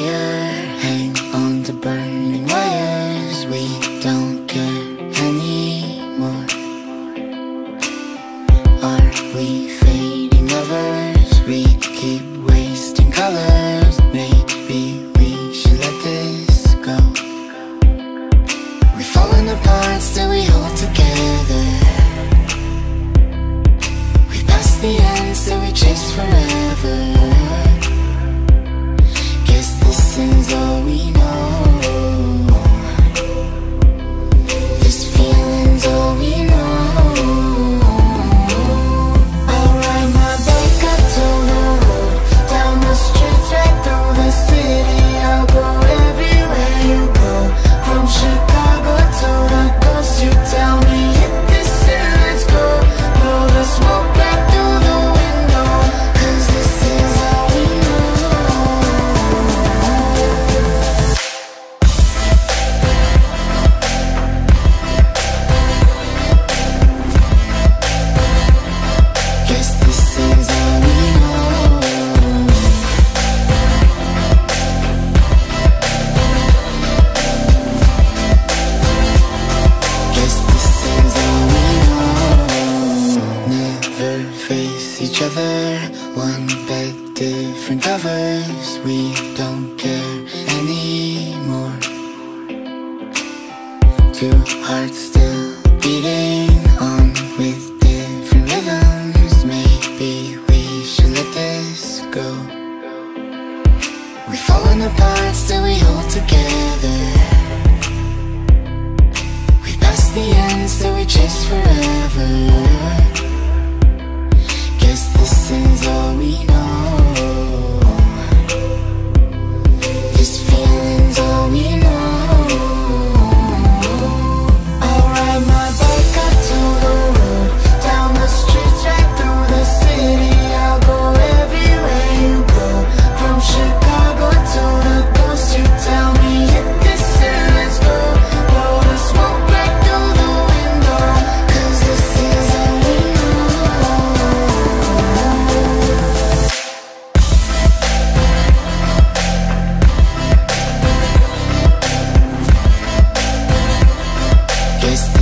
fire. face each other. One bed, different covers. We don't care anymore. Two hearts still beating. que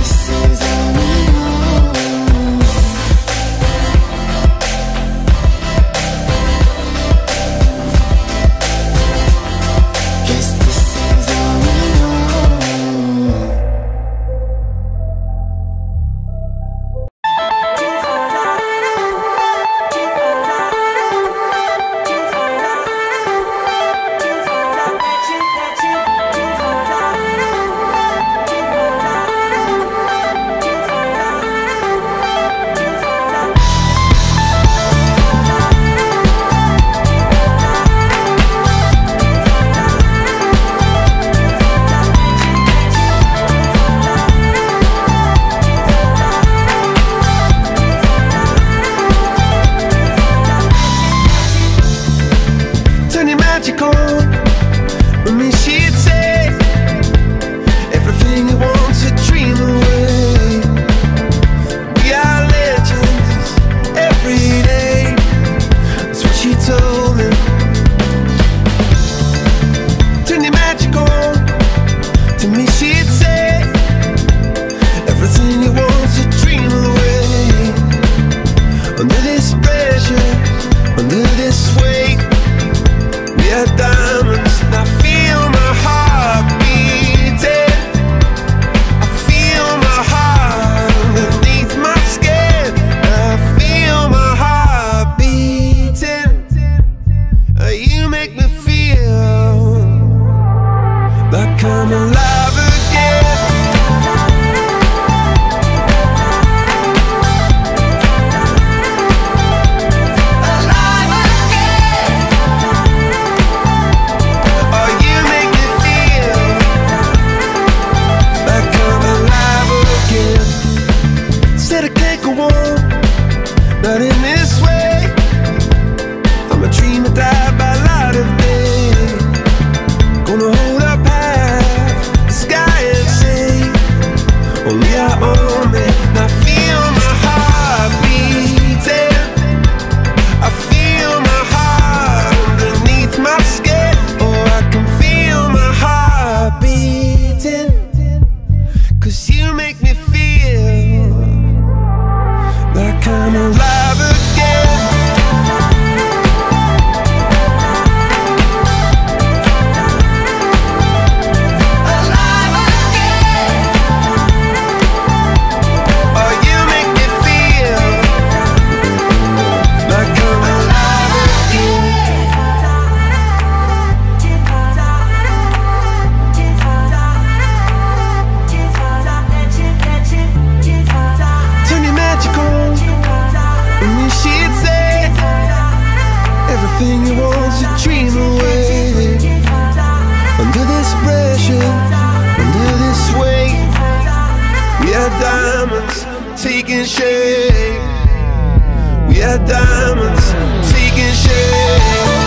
make me feel like I'm alive. diamonds taking shape. We are diamonds taking shape.